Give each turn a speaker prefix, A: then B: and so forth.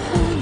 A: nothing.